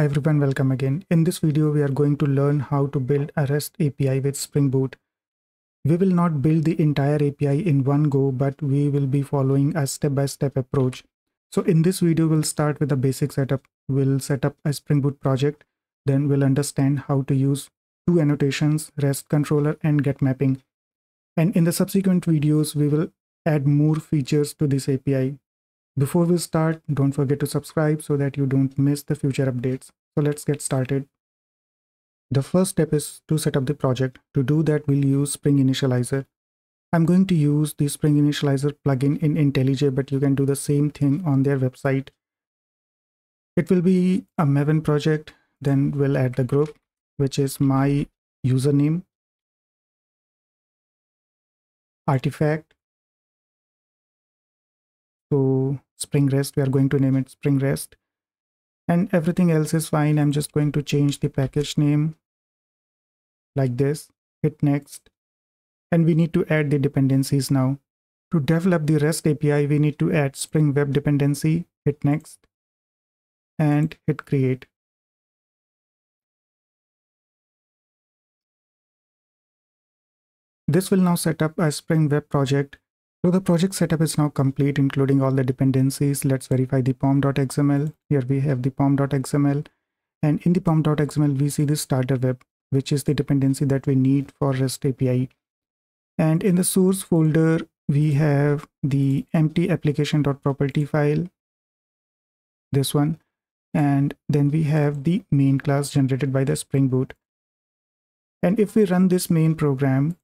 Hi everyone, welcome again. In this video, we are going to learn how to build a REST API with Spring Boot. We will not build the entire API in one go, but we will be following a step-by-step -step approach. So in this video, we'll start with the basic setup. We'll set up a Spring Boot project. Then we'll understand how to use two annotations, REST controller and get mapping. And in the subsequent videos, we will add more features to this API. Before we start, don't forget to subscribe so that you don't miss the future updates. So let's get started. The first step is to set up the project. To do that, we'll use Spring Initializr. I'm going to use the Spring Initializr plugin in IntelliJ, but you can do the same thing on their website. It will be a Maven project. Then we'll add the group, which is my username, artifact, so spring rest we are going to name it spring rest and everything else is fine. I'm just going to change the package name like this. Hit next. And we need to add the dependencies now. To develop the rest api we need to add spring web dependency. Hit next. And hit create. This will now set up a spring web project so the project setup is now complete, including all the dependencies. Let's verify the pom.xml. Here we have the pom.xml. And in the pom.xml, we see the starter web, which is the dependency that we need for REST API. And in the source folder, we have the empty application.property file, this one. And then we have the main class generated by the Spring Boot. And if we run this main program,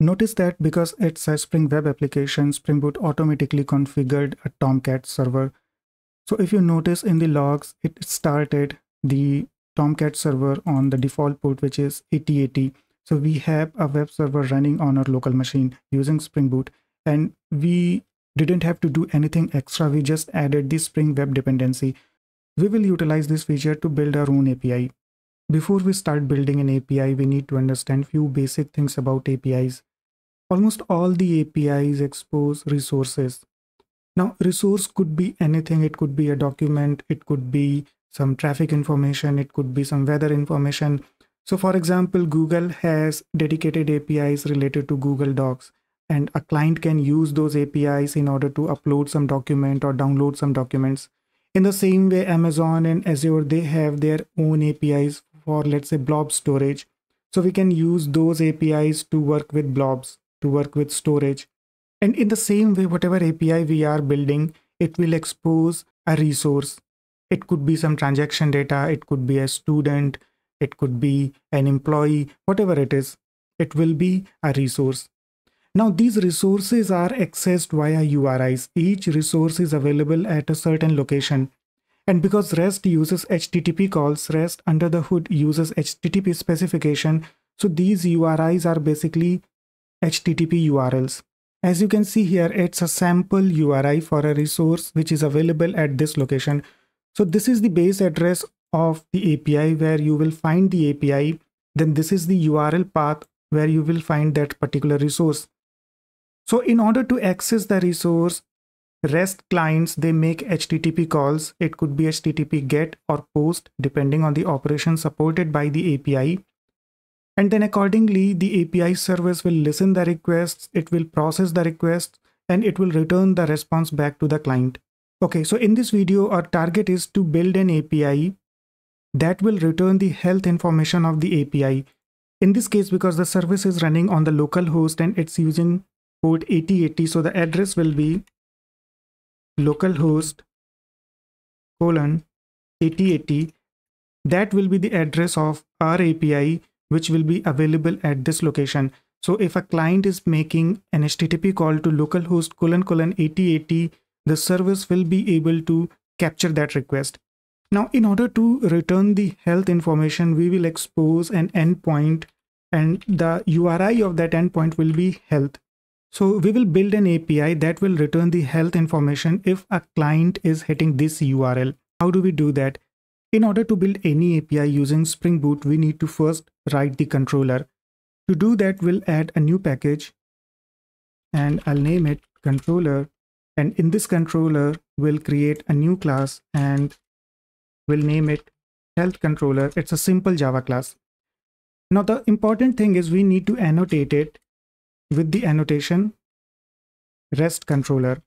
Notice that because it's a Spring Web application, Spring Boot automatically configured a Tomcat server. So if you notice in the logs, it started the Tomcat server on the default port, which is 8080. So we have a web server running on our local machine using Spring Boot. And we didn't have to do anything extra. We just added the Spring Web dependency. We will utilize this feature to build our own API. Before we start building an API, we need to understand few basic things about APIs. Almost all the APIs expose resources. Now, resource could be anything. It could be a document. It could be some traffic information. It could be some weather information. So for example, Google has dedicated APIs related to Google Docs and a client can use those APIs in order to upload some document or download some documents. In the same way, Amazon and Azure, they have their own APIs for let's say blob storage. So we can use those APIs to work with blobs to work with storage. And in the same way, whatever API we are building, it will expose a resource. It could be some transaction data, it could be a student, it could be an employee, whatever it is, it will be a resource. Now these resources are accessed via URIs. Each resource is available at a certain location. And because REST uses HTTP calls, REST under the hood uses HTTP specification. So these URIs are basically HTTP URLs. As you can see here, it's a sample URI for a resource which is available at this location. So this is the base address of the API where you will find the API. Then this is the URL path where you will find that particular resource. So in order to access the resource, REST clients, they make HTTP calls. It could be HTTP GET or POST depending on the operation supported by the API. And then accordingly, the API service will listen the requests, it will process the requests, and it will return the response back to the client. Okay, so in this video, our target is to build an API that will return the health information of the API. In this case, because the service is running on the local host and it's using port 8080, so the address will be localhost colon 8080. That will be the address of our API which will be available at this location. So if a client is making an HTTP call to localhost colon colon 8080, the service will be able to capture that request. Now, in order to return the health information, we will expose an endpoint and the URI of that endpoint will be health. So we will build an API that will return the health information if a client is hitting this URL. How do we do that? In order to build any API using Spring Boot, we need to first write the controller. To do that, we'll add a new package and I'll name it controller. And in this controller we'll create a new class and we'll name it health controller. It's a simple java class. Now the important thing is we need to annotate it with the annotation rest controller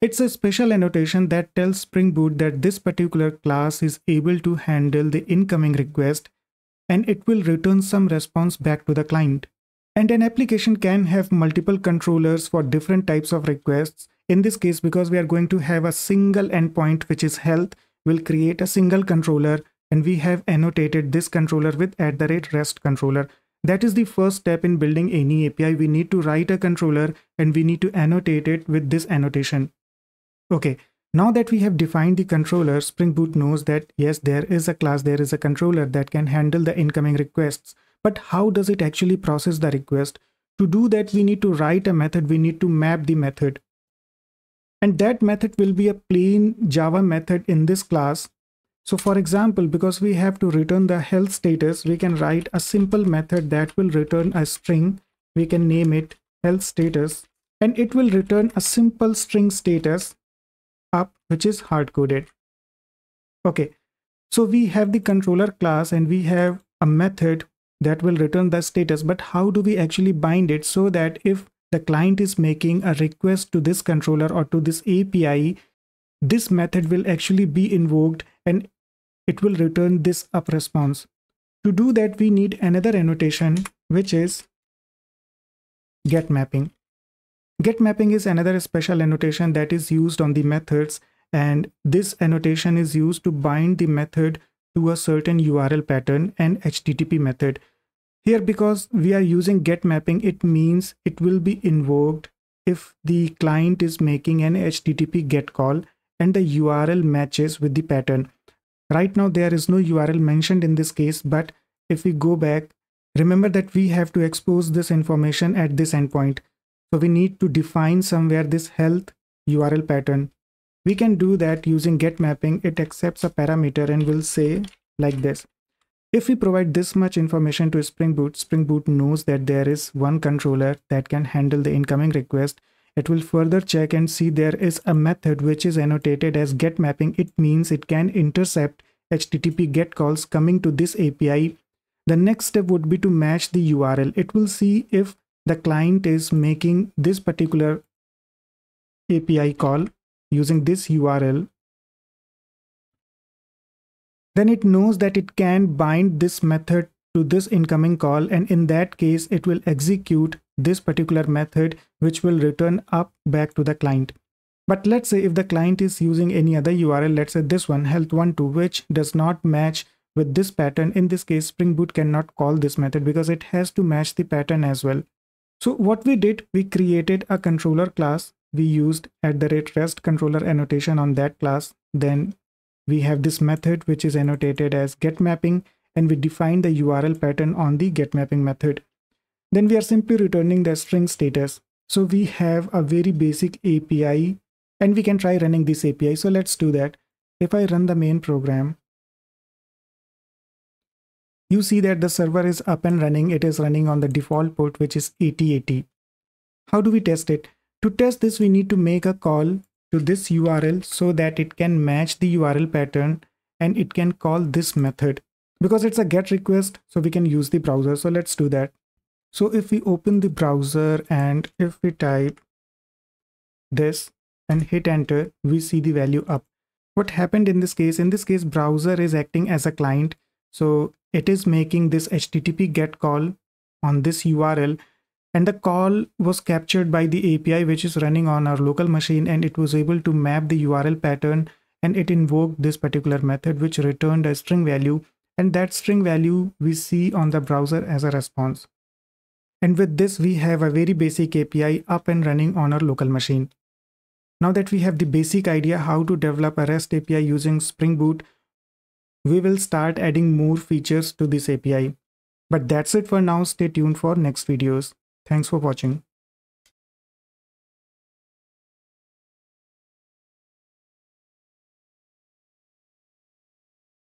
it's a special annotation that tells Spring Boot that this particular class is able to handle the incoming request and it will return some response back to the client. And an application can have multiple controllers for different types of requests. In this case, because we are going to have a single endpoint, which is health, we'll create a single controller and we have annotated this controller with at the rate rest controller. That is the first step in building any API. We need to write a controller and we need to annotate it with this annotation. Okay, now that we have defined the controller, Spring Boot knows that yes, there is a class, there is a controller that can handle the incoming requests. But how does it actually process the request? To do that, we need to write a method, we need to map the method. And that method will be a plain Java method in this class. So for example, because we have to return the health status, we can write a simple method that will return a string. We can name it health status and it will return a simple string status up which is hard coded. Okay so we have the controller class and we have a method that will return the status but how do we actually bind it so that if the client is making a request to this controller or to this API this method will actually be invoked and it will return this up response. To do that we need another annotation which is get mapping Get mapping is another special annotation that is used on the methods and this annotation is used to bind the method to a certain URL pattern and HTTP method. Here because we are using get mapping it means it will be invoked if the client is making an HTTP get call and the URL matches with the pattern. Right now there is no URL mentioned in this case but if we go back remember that we have to expose this information at this endpoint. So we need to define somewhere this health URL pattern. We can do that using get mapping. It accepts a parameter and will say like this. If we provide this much information to Spring Boot, Spring Boot knows that there is one controller that can handle the incoming request. It will further check and see there is a method which is annotated as get mapping. It means it can intercept HTTP get calls coming to this API. The next step would be to match the URL. It will see if the client is making this particular API call using this URL, then it knows that it can bind this method to this incoming call and in that case it will execute this particular method which will return up back to the client. But let's say if the client is using any other URL, let's say this one health12 which does not match with this pattern. In this case, Spring Boot cannot call this method because it has to match the pattern as well. So what we did, we created a controller class. We used at the rate rest controller annotation on that class. Then we have this method which is annotated as get mapping and we define the URL pattern on the get mapping method. Then we are simply returning the string status. So we have a very basic API and we can try running this API. So let's do that. If I run the main program, you see that the server is up and running. It is running on the default port, which is 8080. How do we test it? To test this, we need to make a call to this URL so that it can match the URL pattern and it can call this method. Because it's a get request, so we can use the browser. So let's do that. So if we open the browser and if we type this and hit enter, we see the value up. What happened in this case? In this case, browser is acting as a client. So it is making this HTTP GET call on this URL and the call was captured by the API which is running on our local machine and it was able to map the URL pattern and it invoked this particular method which returned a string value and that string value we see on the browser as a response. And with this we have a very basic API up and running on our local machine. Now that we have the basic idea how to develop a REST API using Spring Boot, we will start adding more features to this API. But that's it for now. Stay tuned for next videos. Thanks for watching.